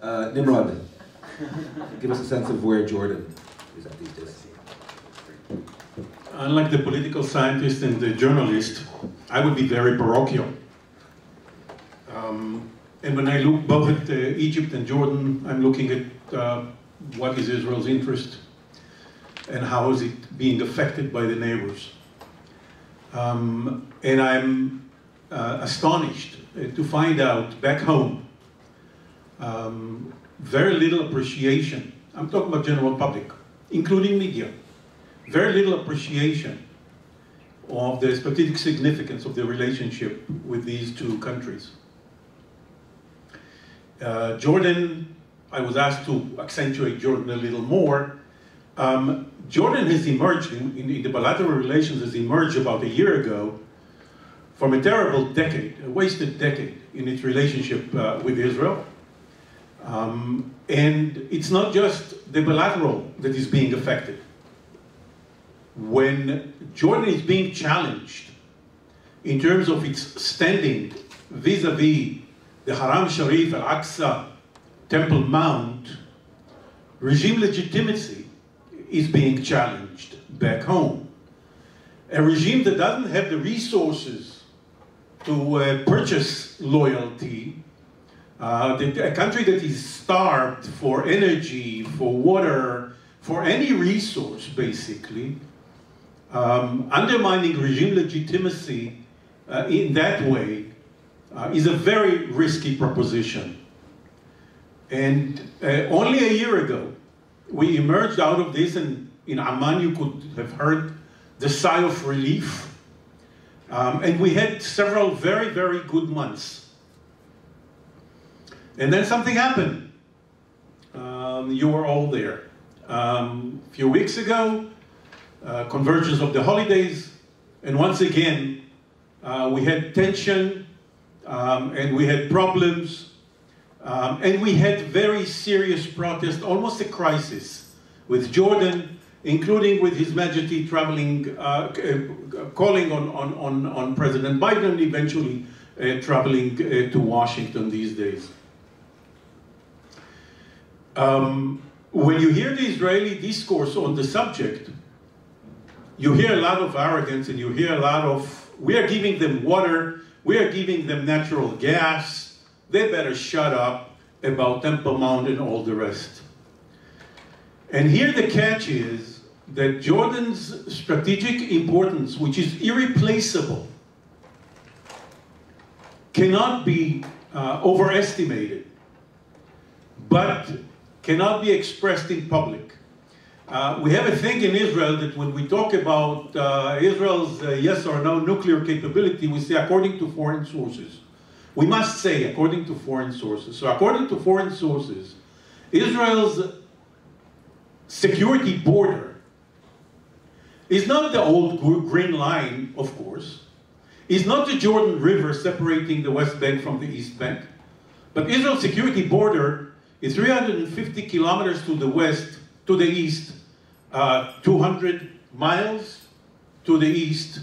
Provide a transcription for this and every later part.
Uh, Nimrod, give us a sense of where Jordan is at these days. Unlike the political scientist and the journalist, I would be very parochial. Um, and when I look both at uh, Egypt and Jordan, I'm looking at uh, what is Israel's interest and how is it being affected by the neighbors. Um, and I'm uh, astonished uh, to find out back home um, very little appreciation. I'm talking about general public, including media. Very little appreciation of the strategic significance of the relationship with these two countries. Uh, Jordan, I was asked to accentuate Jordan a little more. Um, Jordan has emerged, in, in, the bilateral relations has emerged about a year ago from a terrible decade, a wasted decade in its relationship uh, with Israel. Um, and it's not just the bilateral that is being affected. When Jordan is being challenged in terms of its standing vis-a-vis the Haram Sharif, Al-Aqsa, Temple Mount, regime legitimacy is being challenged back home. A regime that doesn't have the resources to uh, purchase loyalty, uh, the, a country that is starved for energy, for water, for any resource, basically, um, undermining regime legitimacy uh, in that way uh, is a very risky proposition. And uh, only a year ago, we emerged out of this, and in Amman you could have heard the sigh of relief. Um, and we had several very, very good months. And then something happened. Um, you were all there. Um, a few weeks ago, uh, convergence of the holidays, and once again, uh, we had tension um, and we had problems um, and we had very serious protest, almost a crisis, with Jordan, including with His Majesty traveling, uh, uh, calling on, on, on, on, President Biden, eventually uh, traveling uh, to Washington these days. Um, when you hear the Israeli discourse on the subject, you hear a lot of arrogance and you hear a lot of, we are giving them water, we are giving them natural gas, they better shut up about Temple Mount and all the rest. And here the catch is that Jordan's strategic importance, which is irreplaceable, cannot be uh, overestimated, but cannot be expressed in public. Uh, we have a thing in Israel that when we talk about uh, Israel's uh, yes or no nuclear capability, we say according to foreign sources. We must say, according to foreign sources, so according to foreign sources, Israel's security border is not the old green line, of course, is not the Jordan River separating the West Bank from the East Bank, but Israel's security border is 350 kilometers to the west, to the east, uh, 200 miles to the east,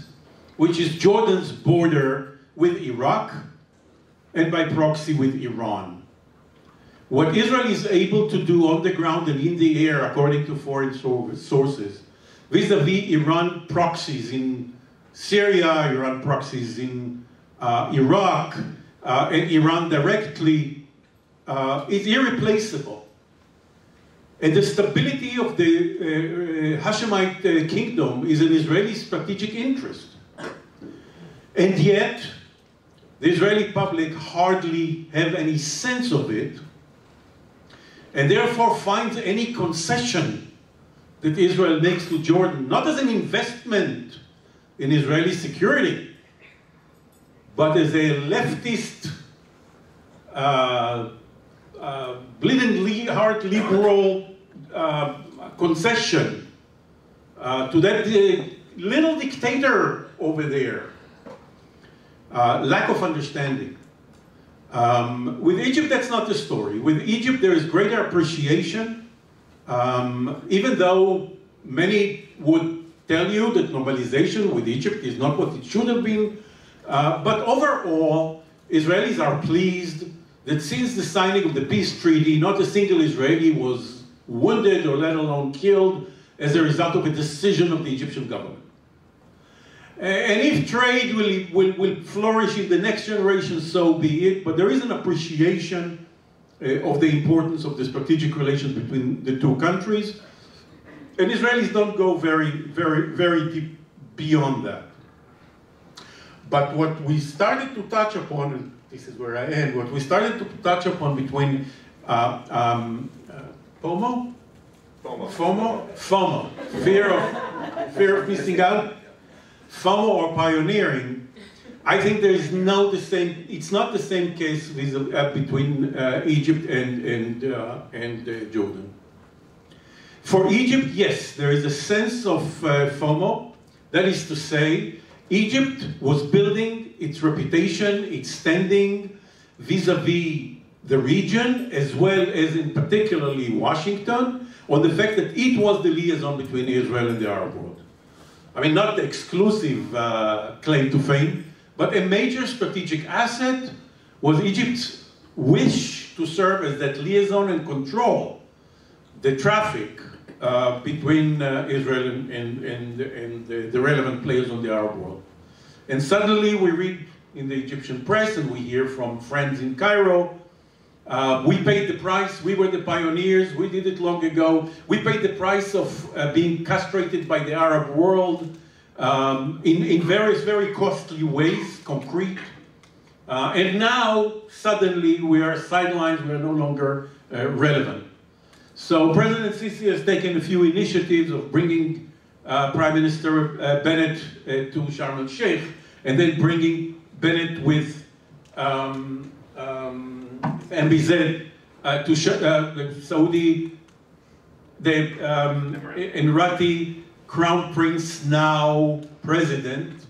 which is Jordan's border with Iraq, and by proxy with Iran. What Israel is able to do on the ground and in the air, according to foreign sources, vis-a-vis Iran proxies in Syria, Iran proxies in uh, Iraq, uh, and Iran directly, uh, is irreplaceable. And the stability of the uh, uh, Hashemite uh, kingdom is an Israeli strategic interest. And yet, the Israeli public hardly have any sense of it, and therefore finds any concession that Israel makes to Jordan, not as an investment in Israeli security, but as a leftist, uh, uh, bleeding heart liberal uh, concession uh, to that uh, little dictator over there uh, lack of understanding. Um, with Egypt, that's not the story. With Egypt, there is greater appreciation, um, even though many would tell you that normalization with Egypt is not what it should have been. Uh, but overall, Israelis are pleased that since the signing of the peace treaty, not a single Israeli was wounded or let alone killed as a result of a decision of the Egyptian government. And if trade will, will, will flourish in the next generation, so be it, but there is an appreciation uh, of the importance of the strategic relations between the two countries. And Israelis don't go very, very, very deep beyond that. But what we started to touch upon, this is where I end, what we started to touch upon between uh, um, uh, FOMO? FOMO. FOMO? FOMO. Fear of, fear of missing out? FOMO or pioneering, I think there is no the same, it's not the same case with, uh, between uh, Egypt and, and, uh, and uh, Jordan. For Egypt, yes, there is a sense of uh, FOMO. That is to say, Egypt was building its reputation, its standing vis-a-vis the region, as well as in particularly Washington, on the fact that it was the liaison between Israel and the Arab world. I mean, not the exclusive uh, claim to fame, but a major strategic asset was Egypt's wish to serve as that liaison and control the traffic uh, between uh, Israel and, and, and, and the, the, relevant players on the Arab world. And suddenly we read in the Egyptian press and we hear from friends in Cairo, uh, we paid the price, we were the pioneers, we did it long ago. We paid the price of uh, being castrated by the Arab world um, in, in various very costly ways, concrete. Uh, and now, suddenly, we are sidelined, we are no longer relevant. So President Sisi has taken a few initiatives of bringing uh, Prime Minister uh, Bennett uh, to Sharm el-Sheikh, and then bringing Bennett with um, um, MBZ uh, to uh, the Saudi, the um, Emirati Crown Prince, now President,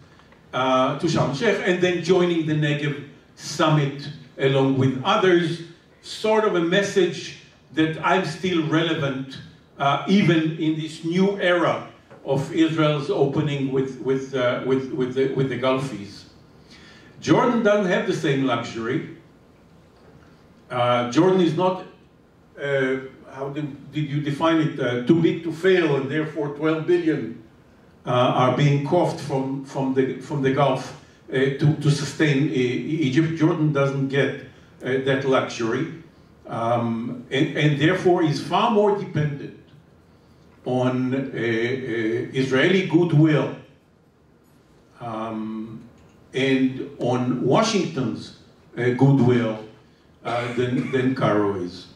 uh, to Sharm el-Sheikh, and then joining the Negev Summit along with others, sort of a message that I'm still relevant uh, even in this new era of Israel's opening with, with, uh, with, with, the, with the Gulfies. Jordan doesn't have the same luxury. Uh, Jordan is not, uh, how did, did, you define it, uh, too big to fail and therefore 12 billion uh, are being coughed from, from, the, from the Gulf to, to sustain Egypt. Jordan doesn't get that luxury um, and, and, therefore is far more dependent on uh, uh, Israeli goodwill um, and on Washington's uh, goodwill uh, than, than Cairo is.